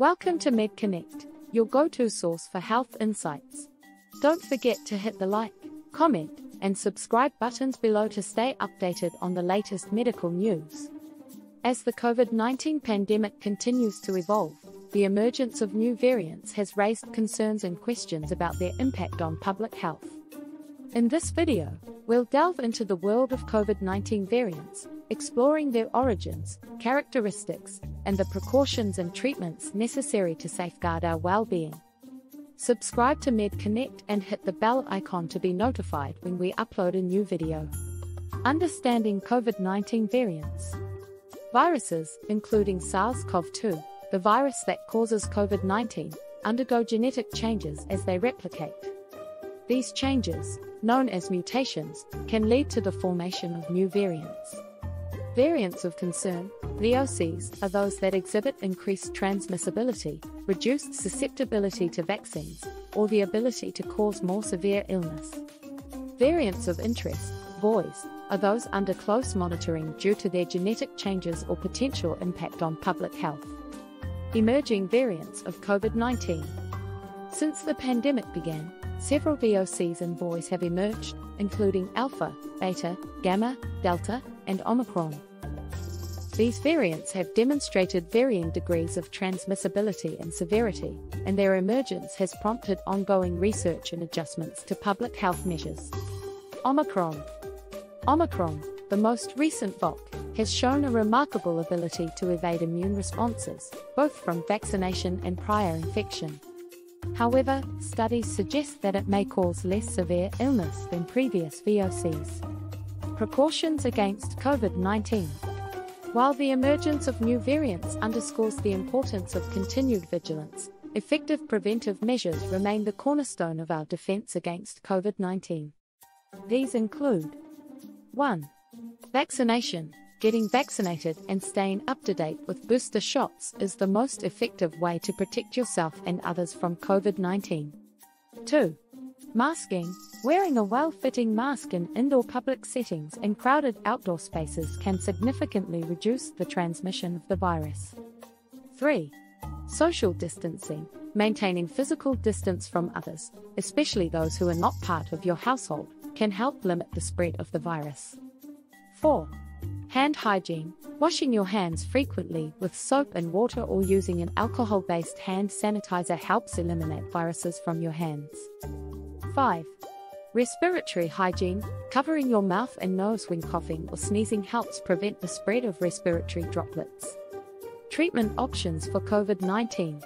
Welcome to MedConnect, your go to source for health insights. Don't forget to hit the like, comment, and subscribe buttons below to stay updated on the latest medical news. As the COVID 19 pandemic continues to evolve, the emergence of new variants has raised concerns and questions about their impact on public health. In this video, we'll delve into the world of COVID 19 variants, exploring their origins, characteristics, and the precautions and treatments necessary to safeguard our well being. Subscribe to MedConnect and hit the bell icon to be notified when we upload a new video. Understanding COVID 19 variants. Viruses, including SARS CoV 2, the virus that causes COVID 19, undergo genetic changes as they replicate. These changes, known as mutations, can lead to the formation of new variants. Variants of concern, VOCs, are those that exhibit increased transmissibility, reduced susceptibility to vaccines, or the ability to cause more severe illness. Variants of interest, VOIs, are those under close monitoring due to their genetic changes or potential impact on public health. Emerging variants of COVID 19. Since the pandemic began, several VOCs and VOIs have emerged, including Alpha, Beta, Gamma, Delta, and Omicron. These variants have demonstrated varying degrees of transmissibility and severity, and their emergence has prompted ongoing research and adjustments to public health measures. Omicron Omicron, the most recent VOC, has shown a remarkable ability to evade immune responses, both from vaccination and prior infection. However, studies suggest that it may cause less severe illness than previous VOCs. Precautions against COVID 19. While the emergence of new variants underscores the importance of continued vigilance, effective preventive measures remain the cornerstone of our defense against COVID 19. These include 1. Vaccination. Getting vaccinated and staying up to date with booster shots is the most effective way to protect yourself and others from COVID 19. 2. Masking. Wearing a well fitting mask in indoor public settings and crowded outdoor spaces can significantly reduce the transmission of the virus. 3. Social distancing. Maintaining physical distance from others, especially those who are not part of your household, can help limit the spread of the virus. 4. Hand hygiene. Washing your hands frequently with soap and water or using an alcohol based hand sanitizer helps eliminate viruses from your hands. 5. Respiratory hygiene. Covering your mouth and nose when coughing or sneezing helps prevent the spread of respiratory droplets. Treatment options for COVID 19.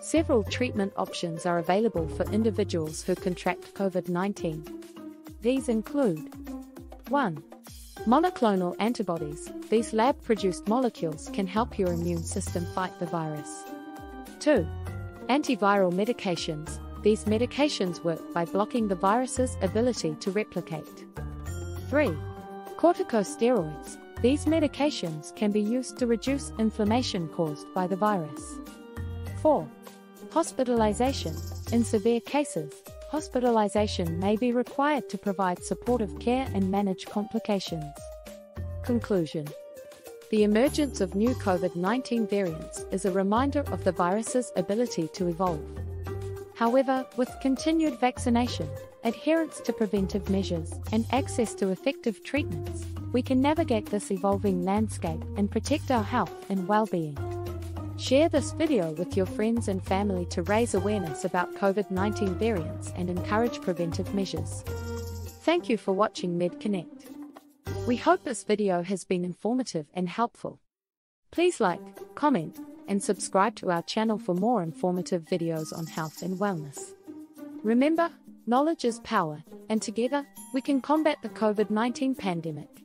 Several treatment options are available for individuals who contract COVID 19. These include 1. Monoclonal antibodies. These lab produced molecules can help your immune system fight the virus. 2. Antiviral medications. These medications work by blocking the virus's ability to replicate. 3. Corticosteroids. These medications can be used to reduce inflammation caused by the virus. 4. Hospitalization. In severe cases, hospitalization may be required to provide supportive care and manage complications. Conclusion The emergence of new COVID 19 variants is a reminder of the virus's ability to evolve. However, with continued vaccination, adherence to preventive measures, and access to effective treatments, we can navigate this evolving landscape and protect our health and well being. Share this video with your friends and family to raise awareness about COVID 19 variants and encourage preventive measures. Thank you for watching MedConnect. We hope this video has been informative and helpful. Please like, comment, and subscribe to our channel for more informative videos on health and wellness. Remember, knowledge is power, and together, we can combat the COVID 19 pandemic.